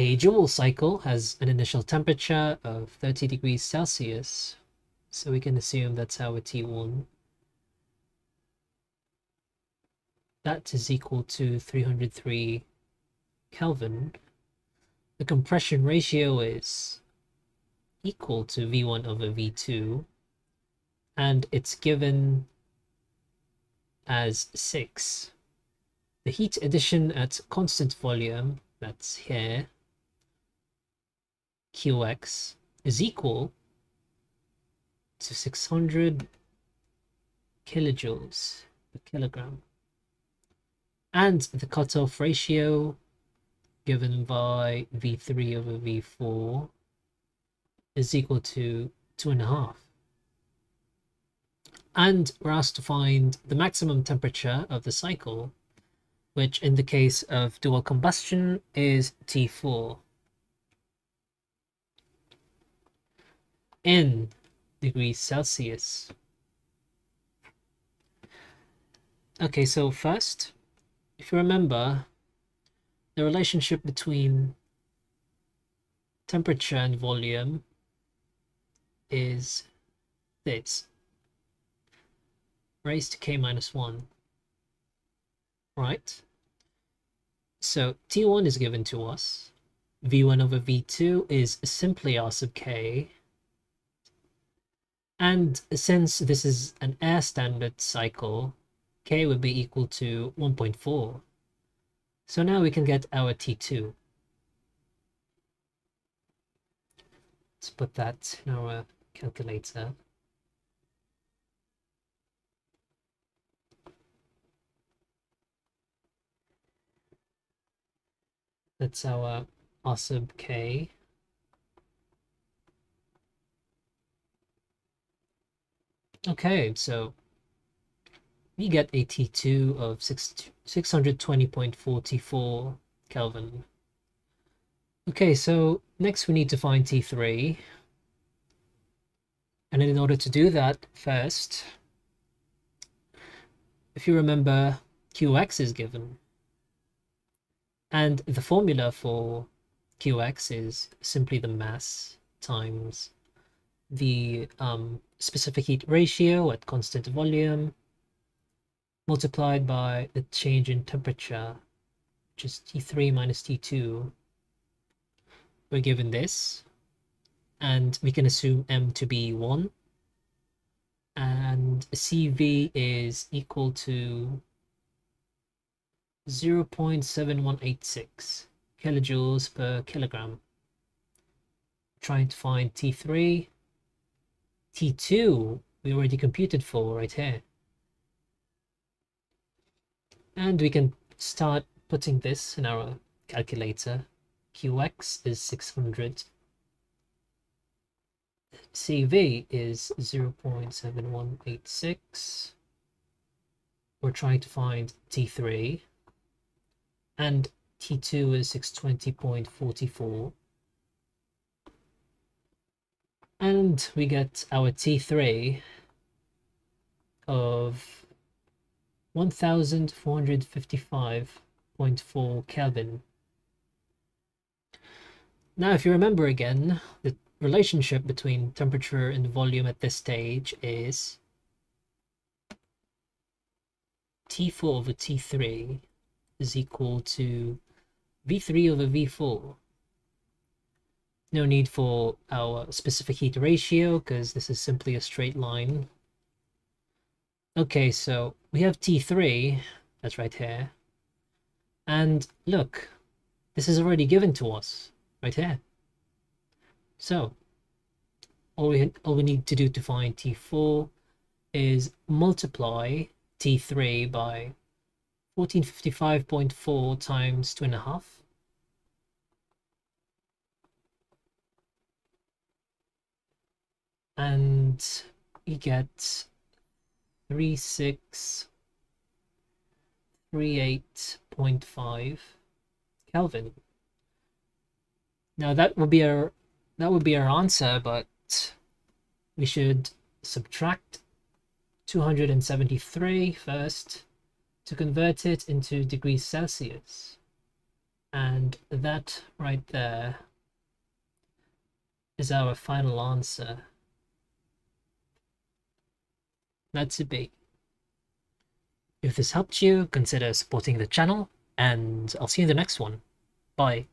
A dual cycle has an initial temperature of 30 degrees Celsius, so we can assume that's our T1. That is equal to 303 Kelvin. The compression ratio is equal to V1 over V2, and it's given as 6. The heat addition at constant volume, that's here, Qx, is equal to 600 kilojoules per kilogram. And the cutoff ratio given by V3 over V4 is equal to two and a half. And we're asked to find the maximum temperature of the cycle, which in the case of dual combustion is T4. In degrees Celsius. Okay, so first, if you remember, the relationship between temperature and volume is this. Raised to k minus 1 right? So t1 is given to us. V1 over v2 is simply r sub k and since this is an air standard cycle k would be equal to 1.4 so now we can get our t2 let's put that in our calculator. That's our R sub k. Okay, so we get a T2 of 6, 620.44 Kelvin. Okay, so next we need to find T3. And in order to do that, first, if you remember, Qx is given. And the formula for Qx is simply the mass times the um, specific heat ratio at constant volume multiplied by the change in temperature, which is T3 minus T2. We're given this and we can assume m to be 1 and cv is equal to 0 0.7186 kilojoules per kilogram trying to find t3 t2 we already computed for right here. And we can start putting this in our calculator. Qx is 600 CV is 0.7186. We're trying to find T3 and T2 is 620.44 and we get our T3 of 1455.4 Kelvin. Now if you remember again, the relationship between temperature and volume at this stage is T4 over T3 is equal to V3 over V4. No need for our specific heat ratio because this is simply a straight line. Okay, so we have T3, that's right here. And look, this is already given to us right here. So all we, all we need to do to find T4 is multiply T3 by 1455.4 times two and a half. And you get 3638.5 Kelvin. Now that would be our that would be our answer, but we should subtract 273 first to convert it into degrees Celsius. And that right there is our final answer. Be. If this helped you, consider supporting the channel, and I'll see you in the next one. Bye.